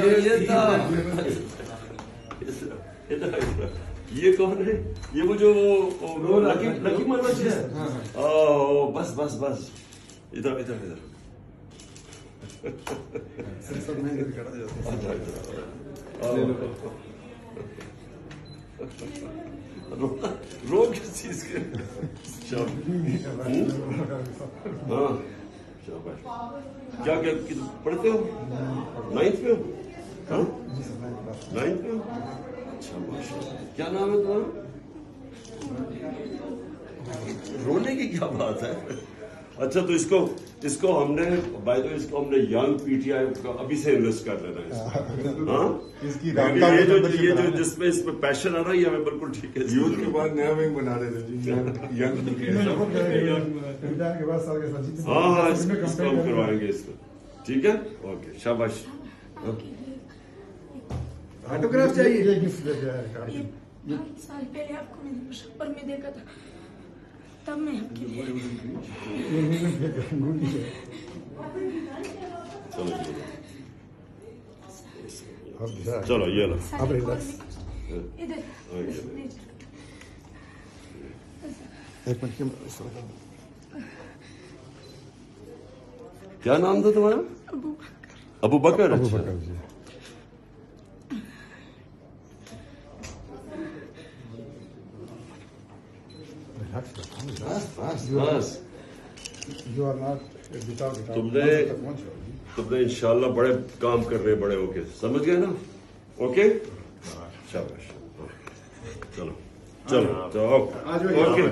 ये ये था इधर ये कौन है? ये वो जो वो- लकी लकी मनोज है। ओ बस बस बस। इधर इधर इधर। इधर रो रो किस चीज़ के? हाँ। क्या क्या पढ़ते हो? नाइन्थ में हो? हाँ नाइन्थ में अच्छा माशाल्लाह क्या नाम है तुम्हारा? रोने की क्या बात है? अच्छा तो इसको इसको हमने बाय द इसको हमने यंग पीटीआई का अभी से इन्वेस्ट कर लेना है हाँ। इसकी ये जो ये जो है। जिसमें इसमें पैशन आ रहा है ये हमें बिल्कुल ठीक है। यूथ के बाद नया विंग बना रहे थे हाँ हाँ इस- इसको करवाएँगे इसको। ठीक है? ओके शाबाश। हाँ। ऑटोग्राफ चाहिए ये गिफ्ट दे दिया है कार्ड। साल पहले आपको मैंने में देखा था। तब मैं आपके लिए। चलो ये लो। अब इधर। एक मिनट। क्या नाम था तुम्हारा? अबू बकर। अबू बकर अबू अच्छा। बकर जी। बस। बस बस तुमने-। तुमने इंशाल्लाह बड़े काम कर रहे बड़े ओके समझ गए ना? ओके शाबाश। चलो। चलो। तो ओके